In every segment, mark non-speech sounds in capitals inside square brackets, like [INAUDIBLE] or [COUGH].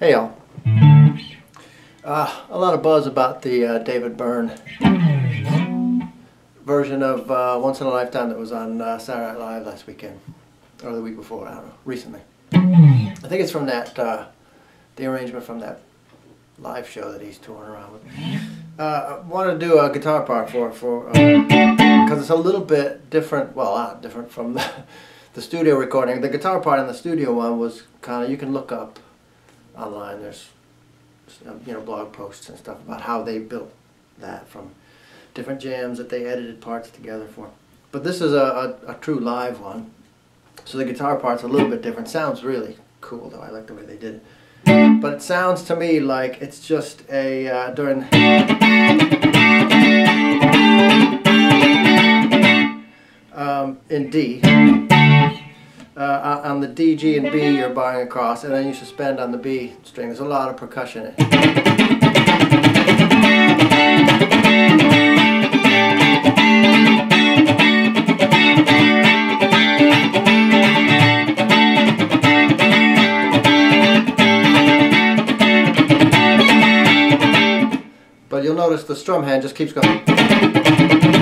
Hey y'all. Uh, a lot of buzz about the uh, David Byrne version of uh, Once in a Lifetime that was on uh, Saturday Night Live last weekend. Or the week before, I don't know, recently. I think it's from that, uh, the arrangement from that live show that he's touring around with. Uh, I wanted to do a guitar part for for, because it's a little bit different, well, not different from the, [LAUGHS] the studio recording. The guitar part in the studio one was kind of, you can look up online. There's you know blog posts and stuff about how they built that from different jams that they edited parts together for. But this is a, a, a true live one. So the guitar part's a little bit different. Sounds really cool though. I like the way they did it. But it sounds to me like it's just a uh, during um, in D uh, on the D, G, and B you're bowing across, and then you suspend on the B string. There's a lot of percussion in it. But you'll notice the strum hand just keeps going.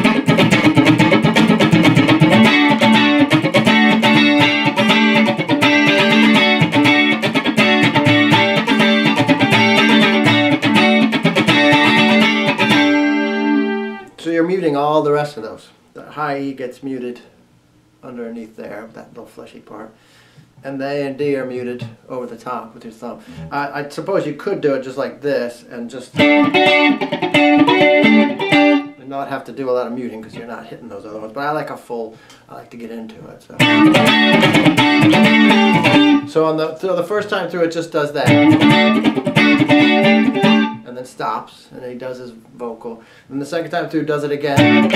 Rest of those. The high E gets muted underneath there, that little fleshy part. And the A and D are muted over the top with your thumb. I, I suppose you could do it just like this and just and not have to do a lot of muting because you're not hitting those other ones. But I like a full, I like to get into it. So, so on the, so the first time through it just does that and then stops, and he does his vocal. And the second time through, does it again.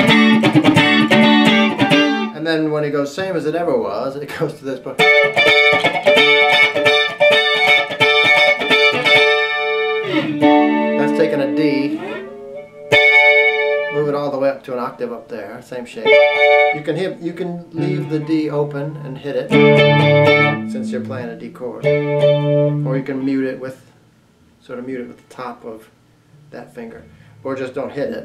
And then when he goes same as it ever was, it [LAUGHS] goes to this part. That's taking a D, move it all the way up to an octave up there, same shape. You can hit, you can leave the D open and hit it, since you're playing a D chord. Or you can mute it with sort of mute it with the top of that finger. Or just don't hit it.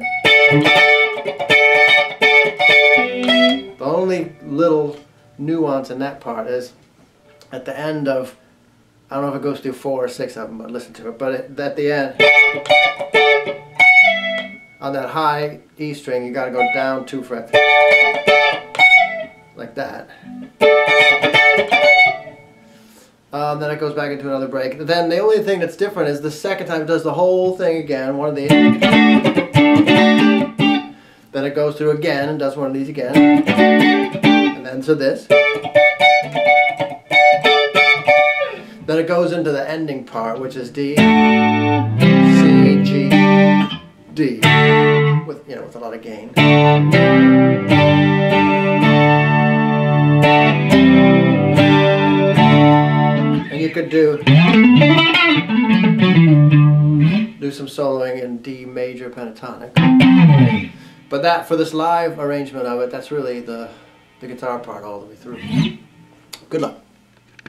The only little nuance in that part is at the end of, I don't know if it goes through four or six of them, but listen to it. But at the end, on that high E string, you got to go down two frets. Like that. Um, then it goes back into another break. Then the only thing that's different is the second time it does the whole thing again, one of the... Then it goes through again and does one of these again. And then to this. Then it goes into the ending part, which is D, C, G, D, with, you know, with a lot of gain. Do do some soloing in D major pentatonic. But that for this live arrangement of it, that's really the the guitar part all the way through. Good luck.